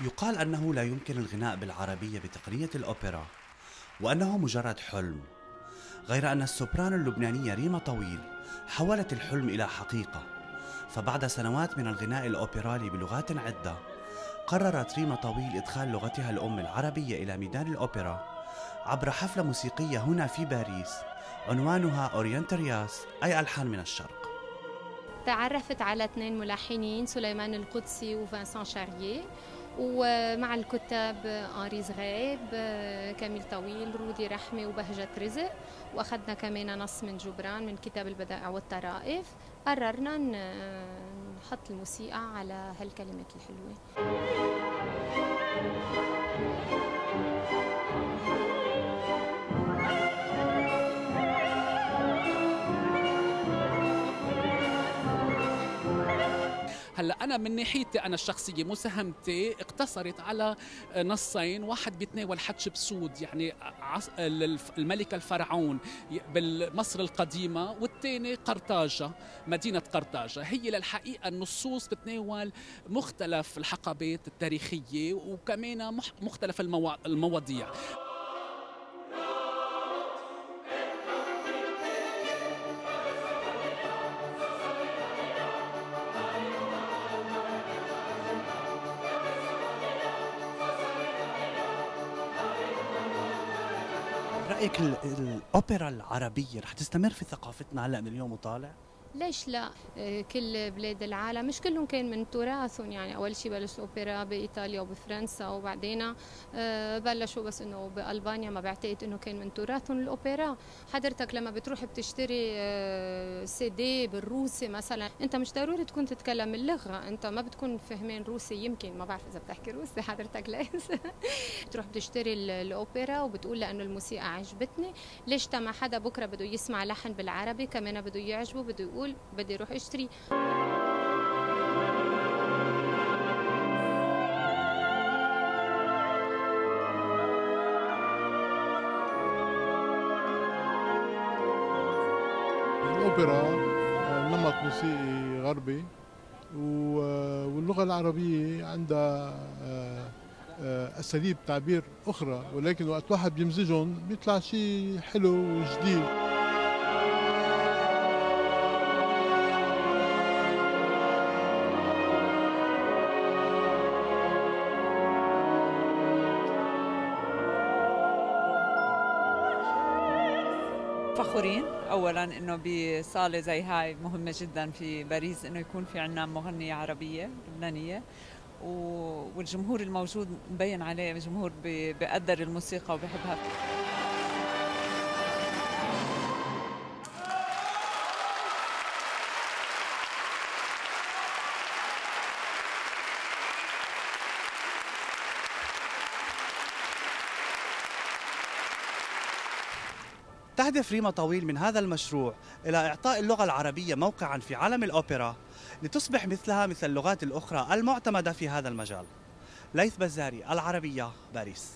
يقال أنه لا يمكن الغناء بالعربية بتقنية الأوبرا وأنه مجرد حلم غير أن السوبرانو اللبنانية ريما طويل حولت الحلم إلى حقيقة. فبعد سنوات من الغناء الأوبرالي بلغات عدة قررت ريما طويل إدخال لغتها الأم العربية إلى ميدان الأوبرا عبر حفلة موسيقية هنا في باريس عنوانها أورينتارياس أي ألحان من الشرق. تعرفت على اثنين ملحنين سليمان القدسي وفانسان شارييه. ومع الكتاب انري زغيب كامل طويل رودي رحمه وبهجة رزق. وأخذنا كمان نص من جبران من كتاب البدائع والطرائف قررنا نحط الموسيقى على هالكلمات الحلوة. هلا أنا من ناحيتي أنا الشخصية مساهمتي اقتصرت على نصين واحد بيتناول حتشبسوت يعني الملكه الفرعون بالمصر القديمة والثاني قرطاجة مدينة قرطاجة. هي للحقيقة النصوص بتناول مختلف الحقبات التاريخية وكمان مختلف المواضيع. رأيك الأوبرا العربية رح تستمر في ثقافتنا هلا من اليوم وطالع؟ ليش لا؟ آه، كل بلاد العالم مش كلهم كان من تراثهم. يعني أول شيء بلش الأوبرا بإيطاليا وبفرنسا وبعدين آه، بلشوا بس إنه بألبانيا. ما بعتقد إنه كان من تراثهم الأوبرا. حضرتك لما بتروح بتشتري آه، سي دي بالروسي مثلا أنت مش ضروري تكون تتكلم اللغة. أنت ما بتكون فهمان روسي يمكن. ما بعرف إذا بتحكي روسي حضرتك ليش؟ بتروح بتشتري الأوبرا وبتقول لأنه الموسيقى عجبتني. ليش تما حدا بكرة بده يسمع لحن بالعربي؟ كمان بده يعجبه بده يقول بقول بدي أروح أشتري. الأوبرا نمط موسيقي غربي واللغة العربية عندها آه، آه، أساليب تعبير أخرى ولكن وقت واحد بيمزجهم بيطلع شيء حلو وجديد. فخورين. اولا إنه بصالة زي هاي مهمة جدا في باريس إنه يكون في عنا مغنية عربية لبنانية. والجمهور الموجود مبين عليه جمهور بقدر الموسيقى وبحبها. تهدف ريما طويل من هذا المشروع إلى إعطاء اللغة العربية موقعا في عالم الأوبرا لتصبح مثلها مثل اللغات الأخرى المعتمدة في هذا المجال. ليث بزاري العربية باريس.